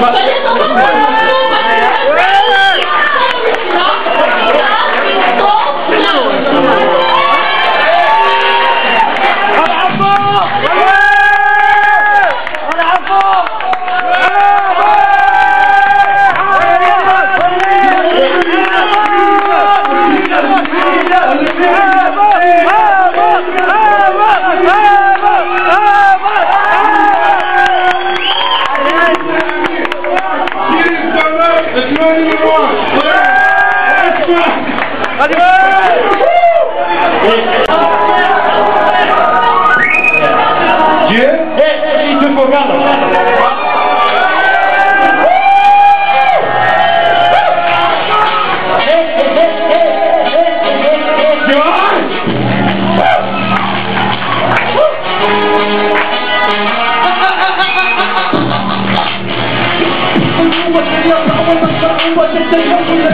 Mas... Dieu é si te regarde. What you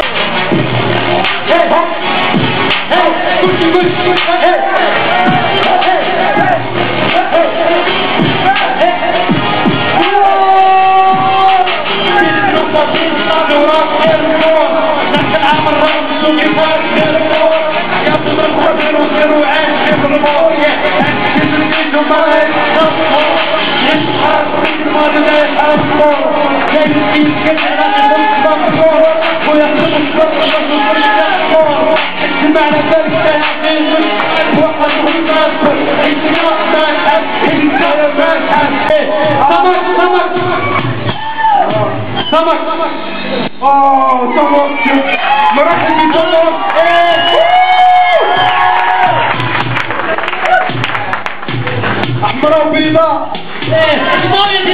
I'm a got Oh, someone, you. المايه المايه دي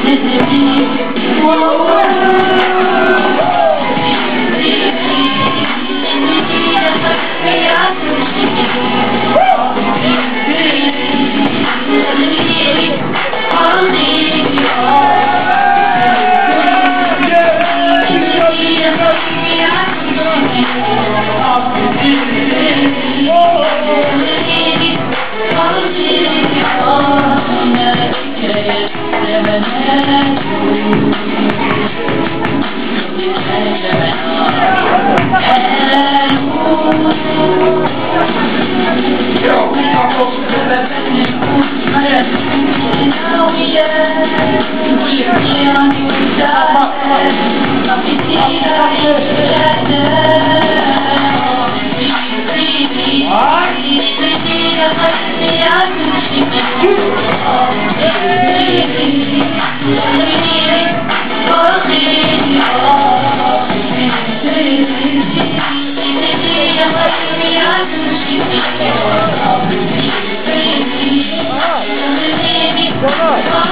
Come on.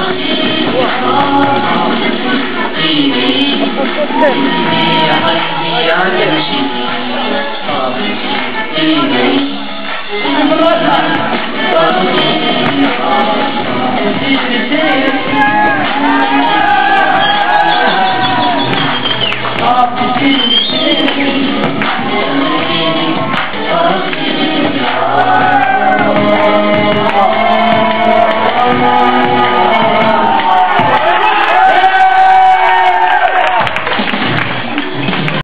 Yeah.